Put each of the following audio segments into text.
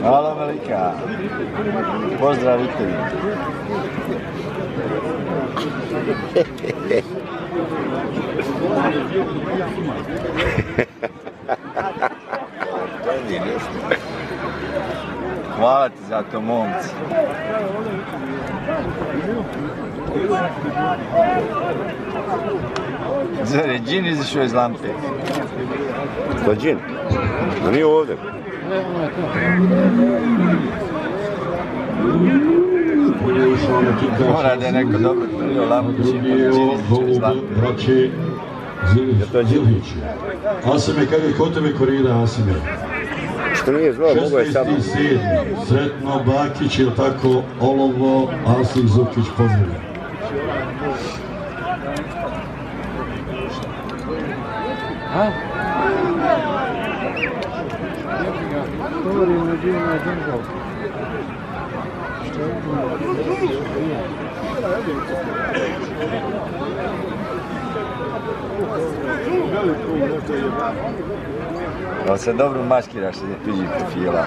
Hvala velika. Pozdravite mi. Hvala ti za to, momci. Zar je džin izašao iz lampe? Je džin. A nije ovdje. Mora da je neko dobro prilio lampu, džin izašao iz lampe. Je? Zilić. Asime, kak je kod tebe korida, Asime? Što nije zvao, mogo je samo. 16.7. Sretno Bakić, ili tako, Olovo, Asim Zukić, pozdravlja. Da se dobro maskiraš se tuđi profila.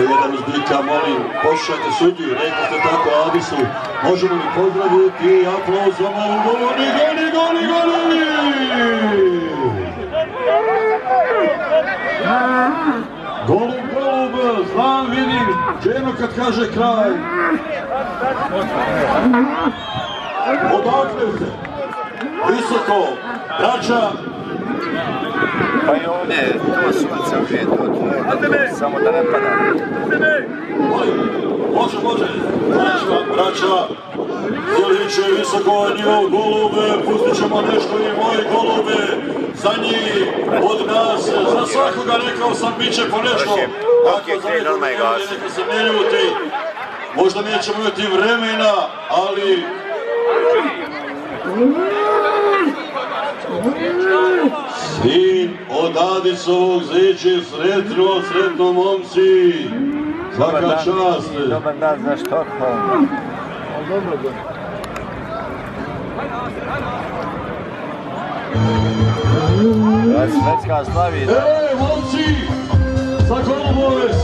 jedan, po jedan uzbika, molim, pošaljte sudiju, rekli ste tako Adisu, možemo li pozdraviti aplauzom ovu goli, goli, goli, goli! Golub, golub, znam, vidim, Dženo kad kaže kraj. Odakle ste? Visoko, braća, Pa i ovdje, to sunce uvije, to, to, to, samo da ne pada. Može, može. Braća, braća. Zeliće, visoko nivo golube, pustit ćemo nešto i moje golube. Za njih, od nas, za svakoga rekao sam, bit će po nešto. Ako za nekog ne neka se ne ljuti. Možda nećemo imati vremena, ali... od Adisovog zeće, sretno, sretno momci. Svaka čast. Dobar dan za Štokholm. Da Švedska slavi, da. Ej, momci! Za golubove